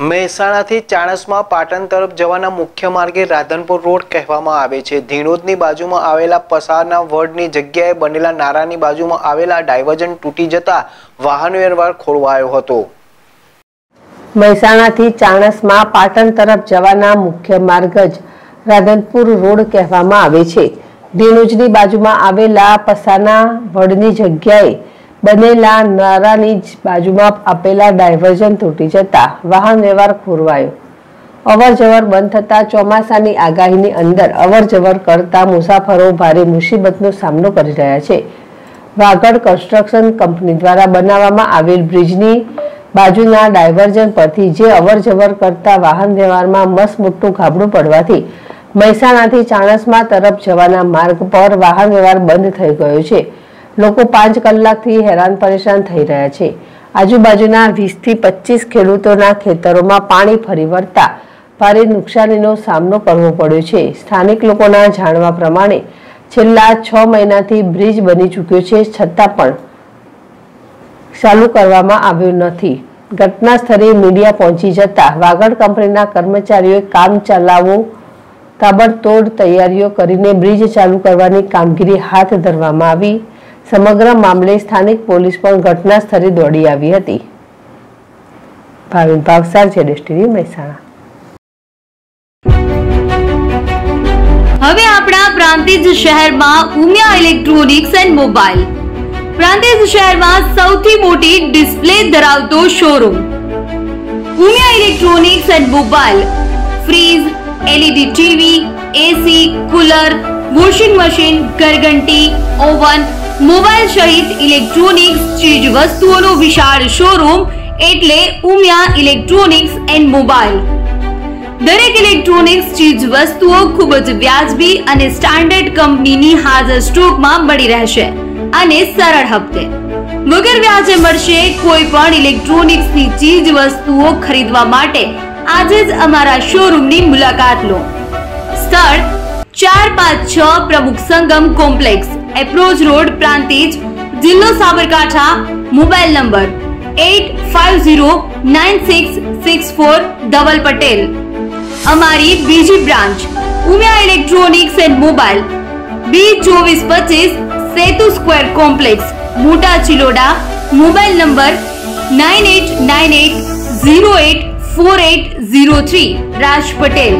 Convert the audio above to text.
મહેસાણાથી ચાણસમાં પાટણ તરફ જવાના મુખ્ય માર્ગે રાધનપુર રોડ કહેવામાં આવે છે. ધીણોદની બાજુમાં આવેલા પસારના વડની જગ્યાએ બનેલા નારાની બાજુમાં આવેલા ડાયવર્જન તૂટી જતા વાહન વ્યવહાર ખોરવાયો હતો. મહેસાણાથી ચાણસમાં પાટણ તરફ જવાના મુખ્ય માર્ગ જ રાધનપુર રોડ કહેવામાં આવે છે. ધીણોજની બાજુમાં આવેલા પસાના વડની જગ્યાએ બનેલા નારાની જ બાજુમાં આપેલા ડાયવર્ઝન તૂટી જતા વાહન વ્યવહાર ખોરવાયો. અવર જવર બંધ થતા ચોમાસાની આગાહીની અંદર અવર જવર કરતા મુસાફરો ભારે મુસીબતનો સામનો કરી રહ્યા છે. વાગડ કન્સ્ટ્રક્શન કંપની દ્વારા બનાવવામાં આવેલ બ્રિજની બાજુના ડાયવર્ઝન પરથી જે અવર જવર કરતા વાહન વ્યવહારમાં મસમુટ્ટું મોટું ગાબડું પડવાથી મહેસાણાથી ચાણસમા તરફ જવાના માર્ગ પર વાહન વ્યવહાર બંધ થઈ ગયો છે. લોકો પાંચ કલાકથી હેરાન પરેશાન થઈ રહ્યા છે. આજુબાજુના વીસથી પચીસ ખેડૂતોના ખેતરોમાં પાણી ફરી વળતા ભારે નુકસાનીનો સામનો કરવો પડ્યો છે. સ્થાનિક લોકોના જાણવા પ્રમાણે છેલ્લા છ મહિનાથી બ્રિજ બની ચૂક્યો છે, છતાં પણ ચાલુ કરવામાં આવ્યું નથી. ઘટના સ્થળે મીડિયા પહોંચી જતા વાગડ કંપનીના કર્મચારીઓએ કામ ચલાવો તાબડતોડ તૈયારીઓ કરીને બ્રિજ ચાલુ કરવાની કામગીરી હાથ ધરવામાં આવી. સમગ્ર મામલે સ્થાનિક પોલીસ પણ ઘટના સ્થળે દોડી આવી હતી. ભાવિન ભાવસાર છે ડેસ્ટીવી મહેસાણા. હવે આપણા પ્રાંતિજ શહેરમાં Umiya electronics and mobile. Prantij શહેરમાં સૌથી મોટી ડિસ્પ્લે ધરાવતો showroom Umiya electronics and mobile. Fridge LED TV AC cooler washing machine, ઘરઘંટી, oven, mobile સહિત ઇલેક્ટ્રોનિક્સ ચીજ વસ્તુઓનો વિશાળ શોરૂમ એટલે ઉમિયા ઇલેક્ટ્રોનિક્સ એન્ડ મોબાઈલ. દરેક ઇલેક્ટ્રોનિક્સ ચીજ વસ્તુઓ ખૂબ જ વ્યાજબી અને સ્ટાન્ડર્ડ કંપનીની હાજર સ્ટોકમાં મળી રહેશે અને સરળ હપ્તે. વગર વ્યાજે મળશે કોઈ પણ ઇલેક્ટ્રોનિક્સની ચીજ વસ્તુઓ ખરીદવા માટે. આજે જ અમારા શોરૂમની મુલાકાત લો. સ્થળ ચાર પાંચ છ Pramukh Sangam complex approach road Prantij જિલ્લો Sabarkantha mobile number eight five zero nine six six four Dhaval Patel અમારી બીજી branch Umiya electronics and mobile B ચોવીસ પચીસ Setu square complex Mota Chiloda mobile number nine eight nine eight zero eight four eight zero three Raj Patel